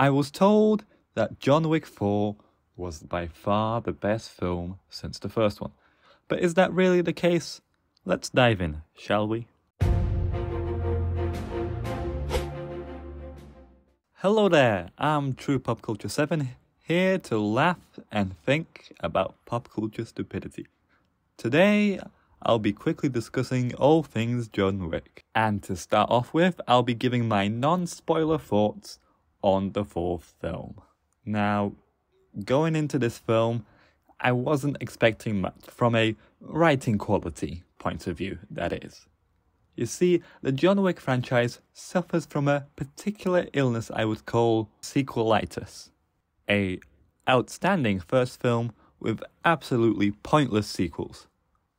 I was told that John Wick 4 was by far the best film since the first one. But is that really the case? Let's dive in, shall we? Hello there, I'm True Pop Culture 7 here to laugh and think about pop culture stupidity. Today, I'll be quickly discussing all things John Wick. And to start off with, I'll be giving my non spoiler thoughts on the fourth film. Now, going into this film, I wasn't expecting much from a writing quality point of view, that is. You see, the John Wick franchise suffers from a particular illness I would call sequelitis. A outstanding first film with absolutely pointless sequels.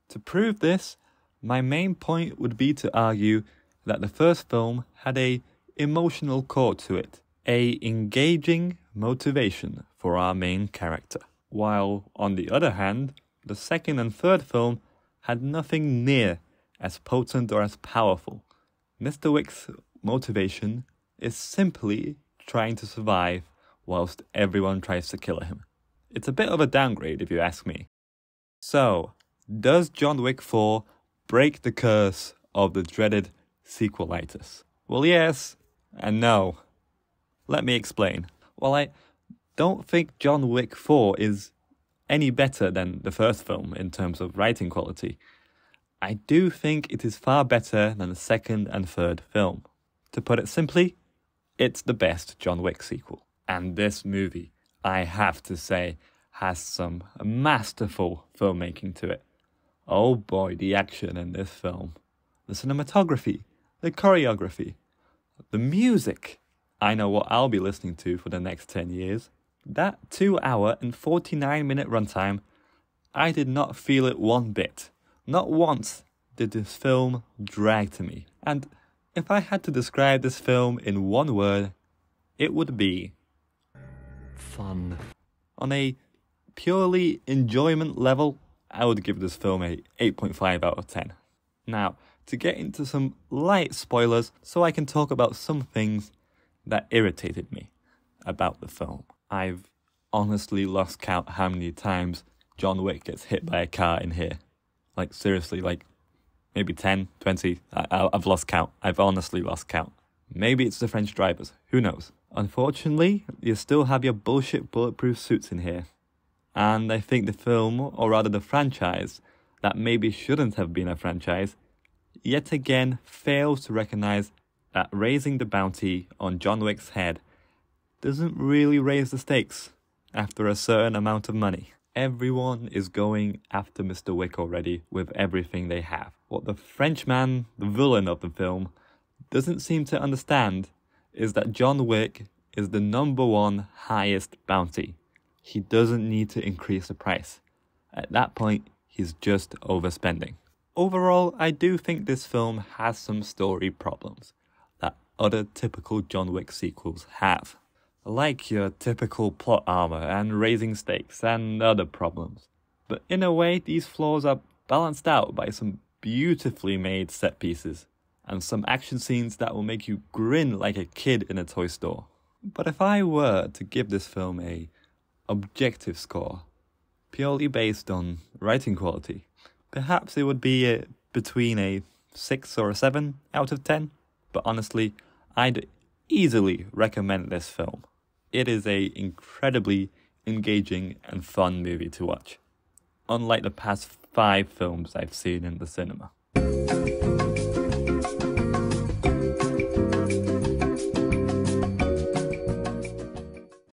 To prove this, my main point would be to argue that the first film had a emotional core to it, a engaging motivation for our main character. While on the other hand, the second and third film had nothing near as potent or as powerful. Mr. Wick's motivation is simply trying to survive whilst everyone tries to kill him. It's a bit of a downgrade if you ask me. So, does John Wick 4 break the curse of the dreaded sequelitis? Well, yes and no. Let me explain. While I don't think John Wick 4 is any better than the first film in terms of writing quality, I do think it is far better than the second and third film. To put it simply, it's the best John Wick sequel. And this movie, I have to say, has some masterful filmmaking to it. Oh boy, the action in this film. The cinematography, the choreography, the music. I know what I'll be listening to for the next 10 years. That 2 hour and 49 minute runtime, I did not feel it one bit. Not once did this film drag to me. And if I had to describe this film in one word, it would be fun. On a purely enjoyment level, I would give this film a 8.5 out of 10. Now, to get into some light spoilers so I can talk about some things that irritated me about the film. I've honestly lost count how many times John Wick gets hit by a car in here. Like, seriously, like maybe 10, 20. I, I've lost count. I've honestly lost count. Maybe it's the French drivers. Who knows? Unfortunately, you still have your bullshit bulletproof suits in here. And I think the film, or rather the franchise, that maybe shouldn't have been a franchise, yet again fails to recognize that raising the bounty on John Wick's head doesn't really raise the stakes after a certain amount of money. Everyone is going after Mr. Wick already with everything they have. What the Frenchman, the villain of the film, doesn't seem to understand is that John Wick is the number one highest bounty. He doesn't need to increase the price. At that point, he's just overspending. Overall, I do think this film has some story problems other typical John Wick sequels have like your typical plot armor and raising stakes and other problems. But in a way, these flaws are balanced out by some beautifully made set pieces and some action scenes that will make you grin like a kid in a toy store. But if I were to give this film a objective score, purely based on writing quality, perhaps it would be a, between a 6 or a 7 out of 10. But honestly, I'd easily recommend this film. It is a incredibly engaging and fun movie to watch, unlike the past five films I've seen in the cinema.